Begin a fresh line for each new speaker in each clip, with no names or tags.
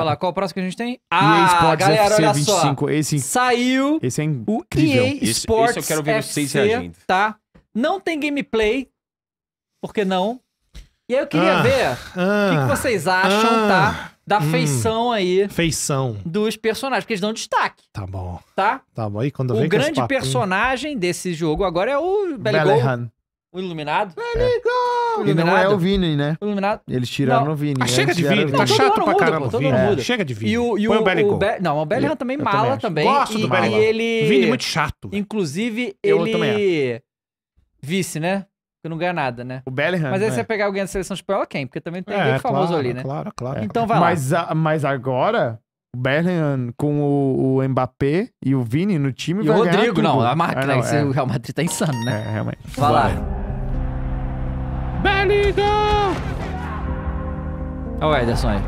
Vai lá, qual o próximo que a gente tem?
EA
Ah,
Sports
galera,
FC
olha
25. Esse,
só. Saiu
esse é
o
incrível.
EA
Esse-
Sports
esse eu quero ver vocês
FC,
reagindo.
tá? Não tem gameplay, por que não? E aí eu queria
Ah,
ver o que, que
Ah,
vocês acham,
ah,
tá? Da
hum.
feição aí
feição.
dos personagens, porque eles dão destaque,
Tá bom.
tá?
Tá bom. Aí quando
O
vem esse
grande
papinho-
personagem desse jogo agora é o
Bellingham.
o Iluminado. O
E não é
Iluminado.
o Vini, né?
O Iluminado.
Eles tiraram
Não.
o Vini.
Ah, chega
Antes
de
o
tá
Não,
chato pra caramba o Vini.
muda.
Chega de vídeo.
E o, e
Põe
o,
o Belligon.
o Be- Não, o Bellingham
Eu-
também
eu
mala
também.
Gosto
e,
do Bellingham.
E ele...
Vini muito chato.
Inclusive,
Eu
ele... Vice, né? Porque não ganha nada, né?
O Bellingham.
Mas aí
né?
você pegar alguém da seleção espanhola, quem? Porque também tem
É,
alguém famoso
claro,
ali, né?
Claro, claro.
Então vai lá.
mas, a- mas agora, o Bellingham com o, o Mbappé e o Vini no time
E o
vai ganhar
Rodrigo, não, a
Ah,
máquina,
não, é.
o Real Madrid tá insano, né?
É, realmente.
Vai lá.
Bellingham!
Olha o Ederson aí.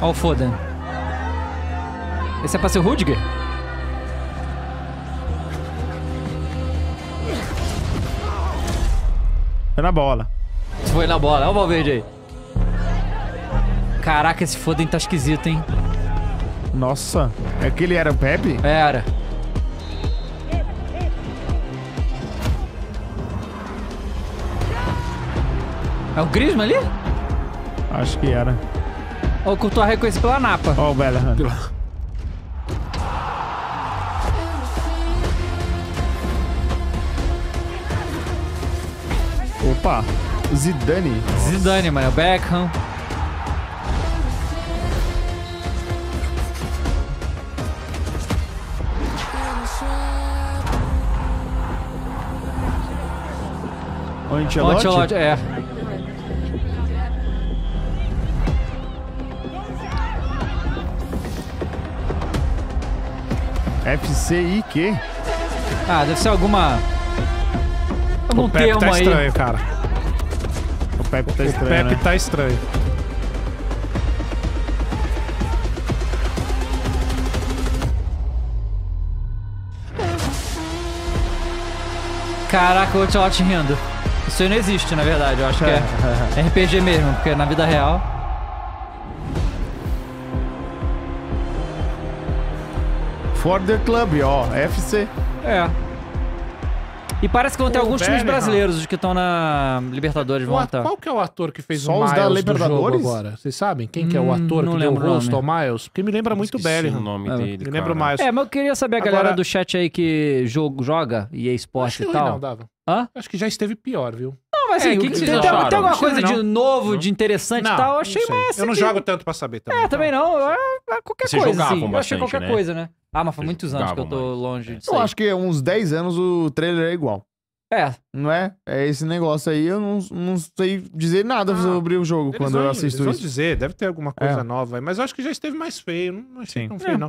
Olha o Foden. Esse é pra ser o Rudiger?
Foi na bola.
Foi na bola. Olha o Valverde aí. Caraca, esse Foden tá esquisito, hein?
Nossa. É que ele era o Pepe?
Era. É o Griezmann ali?
Acho que era.
Ou o Courtois reconhecido pela Napa?
Ó o Bellingham. Opa. Zidane.
Zidane, mano. é O Beckham.
O
O
Ancelotti.
Ancelotti, é.
FCIQ.
Ah, deve ser alguma... Algum
O Pepe
termo
tá
aí.
estranho, cara.
O Pepe tá
O
estranho,
Pepe
né?
tá estranho.
Caraca, o Ancelotti rindo. Isso aí não existe, na verdade. Eu acho que é RPG mesmo, porque na vida real...
For the Club, ó. FC.
É. E parece que vão ter
O
alguns times brasileiros os que estão na Libertadores
O
vão
a-
estar.
Qual que é o ator que fez
Só
o
os
Miles
da
do
Libertadores?
jogo agora? Vocês sabem quem que é o
Hum,
ator
não
que deu o
lembro o
rosto ao. Miles? Porque me lembra muito Bellingham.
o nome
É,
dele,
Me lembra
cara.
mais.
É, mas eu queria saber a galera
Agora-
do chat aí que jogo, joga EA Sports
Acho
e tal.
não dava.
Hã?
Acho que já esteve pior, viu?
Não, mas
É,
assim,
o que
tem,
que vocês
tem- tem alguma
Não
coisa de
não.
novo, de interessante e tal. Eu achei mais.
Eu não jogo tanto pra saber também.
É,
então.
também não. É, é qualquer
Vocês
coisa,
jogavam
assim. Eu achei
bastante,
qualquer
né?
coisa, né? Ah, mas foi muitos anos que eu tô
mais.
longe
É.
disso
Eu
aí.
acho que uns 10 anos o trailer é igual.
É,
Não é? É esse negócio aí, eu não, não sei dizer nada
Ah,
sobre o jogo quando
vão,
eu assisto
eles
isso.
dizer, deve ter alguma coisa
É.
nova aí, mas eu acho que já esteve mais feio. Não, não achei
Sim.
tão feio, não.